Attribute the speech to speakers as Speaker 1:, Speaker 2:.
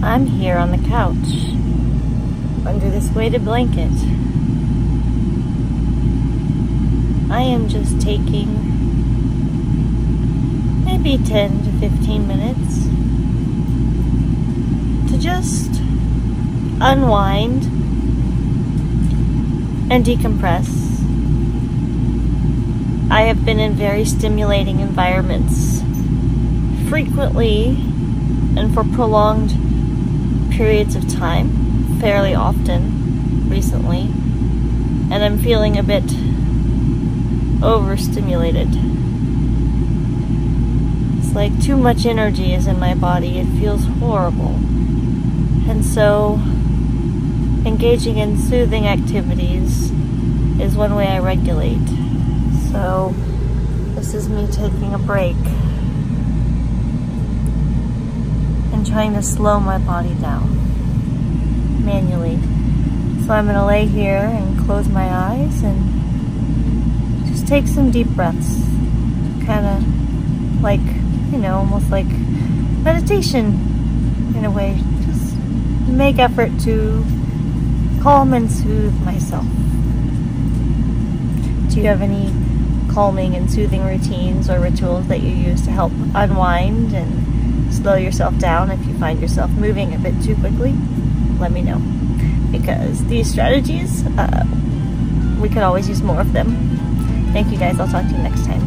Speaker 1: I'm here on the couch under this weighted blanket. I am just taking maybe 10 to 15 minutes to just unwind and decompress. I have been in very stimulating environments frequently and for prolonged periods of time, fairly often recently, and I'm feeling a bit overstimulated. It's like too much energy is in my body. It feels horrible. And so, engaging in soothing activities is one way I regulate. So, this is me taking a break and trying to slow my body down manually. So I'm gonna lay here and close my eyes and just take some deep breaths. Kind of like, you know, almost like meditation in a way. Just make effort to calm and soothe myself. Do you have any calming and soothing routines or rituals that you use to help unwind and slow yourself down if you find yourself moving a bit too quickly? Let me know. Because these strategies, uh, we could always use more of them. Thank you guys. I'll talk to you next time.